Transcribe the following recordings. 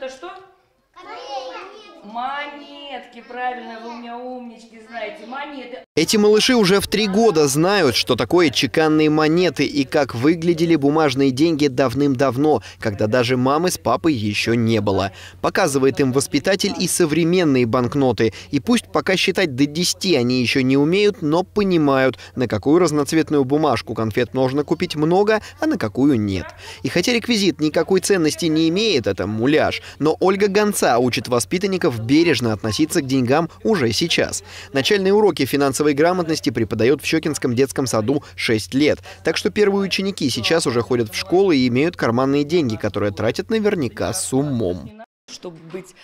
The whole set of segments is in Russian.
это что? Монетки, правильно, вы у меня умнички знаете. Монеты. Эти малыши уже в три года знают, что такое чеканные монеты и как выглядели бумажные деньги давным-давно, когда даже мамы с папой еще не было. Показывает им воспитатель и современные банкноты. И пусть пока считать до 10 они еще не умеют, но понимают, на какую разноцветную бумажку конфет можно купить много, а на какую нет. И хотя реквизит никакой ценности не имеет, это муляж, но Ольга Гонца учит воспитанников бережно относиться к деньгам уже сейчас. Начальные уроки финансовой грамотности преподает в Щекинском детском саду 6 лет. Так что первые ученики сейчас уже ходят в школу и имеют карманные деньги, которые тратят наверняка с умом. Чтобы быть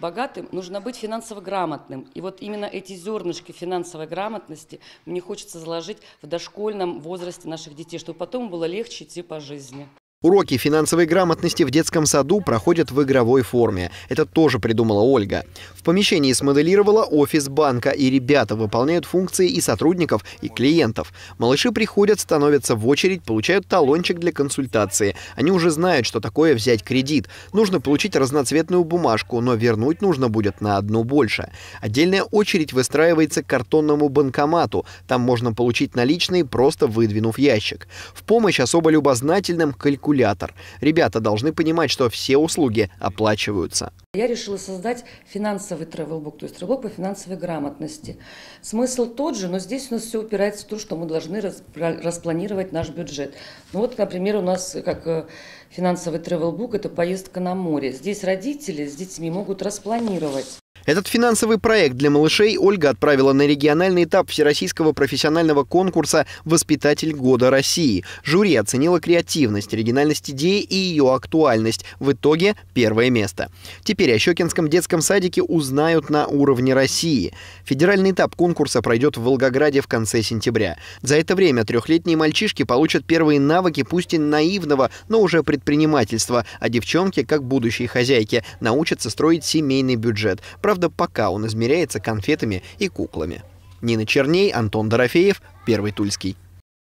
богатым, нужно быть финансово грамотным. И вот именно эти зернышки финансовой грамотности мне хочется заложить в дошкольном возрасте наших детей, чтобы потом было легче идти по жизни. Уроки финансовой грамотности в детском саду проходят в игровой форме. Это тоже придумала Ольга. В помещении смоделировала офис банка, и ребята выполняют функции и сотрудников, и клиентов. Малыши приходят, становятся в очередь, получают талончик для консультации. Они уже знают, что такое взять кредит. Нужно получить разноцветную бумажку, но вернуть нужно будет на одну больше. Отдельная очередь выстраивается к картонному банкомату. Там можно получить наличные, просто выдвинув ящик. В помощь особо любознательным калькуляторам калькулятор. Ребята должны понимать, что все услуги оплачиваются. Я решила создать финансовый travel то есть travel по финансовой грамотности. Смысл тот же, но здесь у нас все упирается в то, что мы должны распланировать наш бюджет. Ну вот, например, у нас как э, финансовый travel это поездка на море. Здесь родители с детьми могут распланировать этот финансовый проект для малышей Ольга отправила на региональный этап Всероссийского профессионального конкурса «Воспитатель года России». Жюри оценило креативность, оригинальность идеи и ее актуальность. В итоге первое место. Теперь о Щекинском детском садике узнают на уровне России. Федеральный этап конкурса пройдет в Волгограде в конце сентября. За это время трехлетние мальчишки получат первые навыки, пусть и наивного, но уже предпринимательства, а девчонки, как будущие хозяйки, научатся строить семейный бюджет. Правда, пока он измеряется конфетами и куклами. Нина Черней, Антон Дорофеев, Первый Тульский.